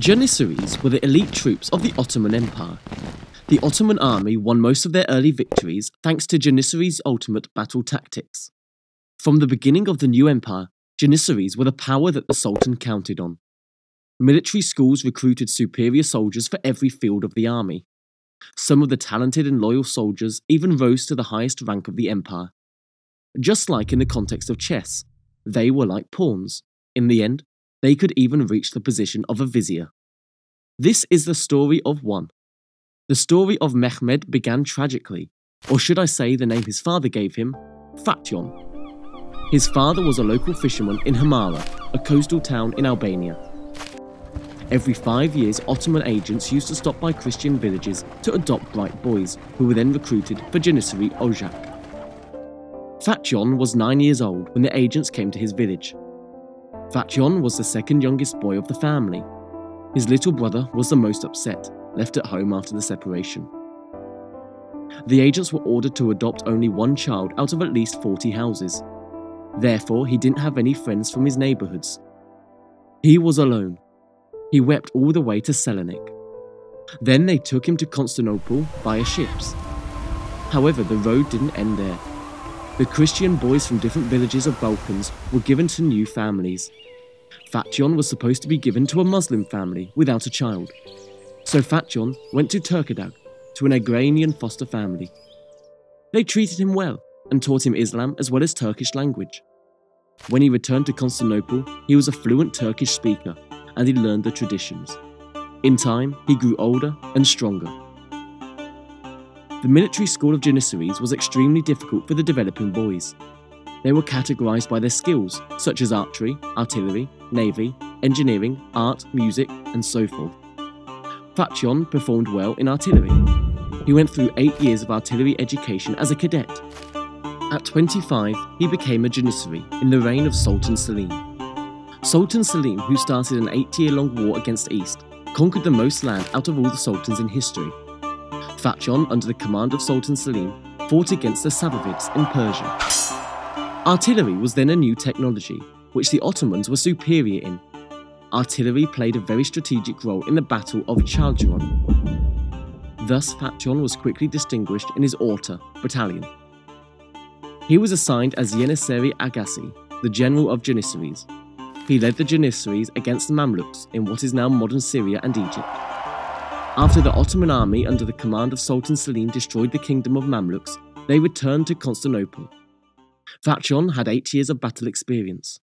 Janissaries were the elite troops of the Ottoman Empire. The Ottoman army won most of their early victories thanks to Janissaries' ultimate battle tactics. From the beginning of the new empire, Janissaries were the power that the Sultan counted on. Military schools recruited superior soldiers for every field of the army. Some of the talented and loyal soldiers even rose to the highest rank of the empire. Just like in the context of chess, they were like pawns. In the end, they could even reach the position of a vizier. This is the story of one. The story of Mehmed began tragically, or should I say the name his father gave him, Fatjon. His father was a local fisherman in Himarë, a coastal town in Albania. Every five years, Ottoman agents used to stop by Christian villages to adopt bright boys, who were then recruited for Janissary Ojak. Fatjon was nine years old when the agents came to his village. Fatjon was the second youngest boy of the family. His little brother was the most upset, left at home after the separation. The agents were ordered to adopt only one child out of at least 40 houses. Therefore, he didn't have any friends from his neighbourhoods. He was alone. He wept all the way to Selanik. Then they took him to Constantinople via ships. However, the road didn't end there. The Christian boys from different villages of Balkans were given to new families. Fatjon was supposed to be given to a Muslim family without a child. So Fatjon went to Turkadag, to an agrarian foster family. They treated him well and taught him Islam as well as Turkish language. When he returned to Constantinople, he was a fluent Turkish speaker and he learned the traditions. In time, he grew older and stronger. The military school of Janissaries was extremely difficult for the developing boys. They were categorized by their skills, such as archery, artillery, navy, engineering, art, music, and so forth. Fatjon performed well in artillery. He went through eight years of artillery education as a cadet. At 25, he became a Janissary in the reign of Sultan Selim. Sultan Selim, who started an eight year long war against East, conquered the most land out of all the sultans in history Fatjon, under the command of Sultan Selim, fought against the Safavids in Persia. Artillery was then a new technology, which the Ottomans were superior in. Artillery played a very strategic role in the Battle of Chaldiran. Thus, Fatjon was quickly distinguished in his Orta battalion. He was assigned as Yeniseri Agassi, the general of Janissaries. He led the Janissaries against the Mamluks in what is now modern Syria and Egypt. After the Ottoman army under the command of Sultan Selim destroyed the kingdom of Mamluks, they returned to Constantinople. Fatjon had eight years of battle experience.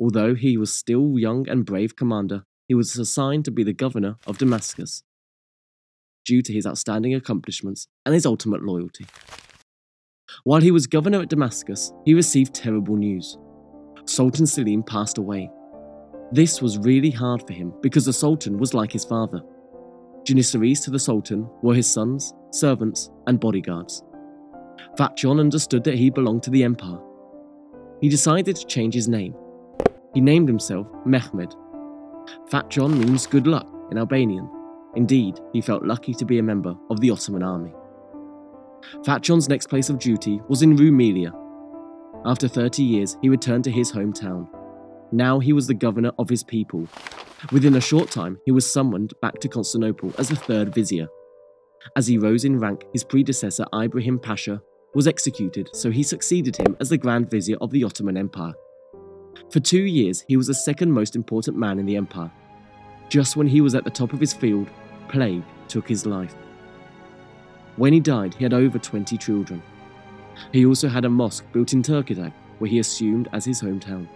Although he was still young and brave commander, he was assigned to be the governor of Damascus, due to his outstanding accomplishments and his ultimate loyalty. While he was governor at Damascus, he received terrible news. Sultan Selim passed away. This was really hard for him because the Sultan was like his father. Janissaries to the Sultan were his sons, servants, and bodyguards. Fatjon understood that he belonged to the empire. He decided to change his name. He named himself Mehmed. Fatjon means good luck in Albanian. Indeed, he felt lucky to be a member of the Ottoman army. Fatjon's next place of duty was in Rumelia. After 30 years, he returned to his hometown. Now he was the governor of his people Within a short time, he was summoned back to Constantinople as the third vizier. As he rose in rank, his predecessor Ibrahim Pasha was executed, so he succeeded him as the Grand Vizier of the Ottoman Empire. For two years, he was the second most important man in the empire. Just when he was at the top of his field, plague took his life. When he died, he had over 20 children. He also had a mosque built in Turkidag, where he assumed as his hometown.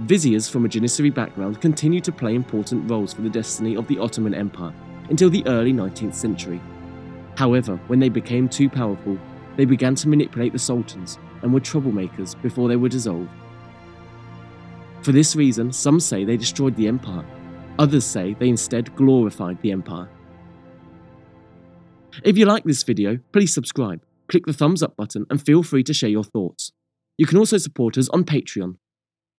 Viziers from a Janissary background continued to play important roles for the destiny of the Ottoman Empire until the early 19th century. However, when they became too powerful, they began to manipulate the sultans and were troublemakers before they were dissolved. For this reason, some say they destroyed the empire, others say they instead glorified the empire. If you like this video, please subscribe, click the thumbs up button and feel free to share your thoughts. You can also support us on Patreon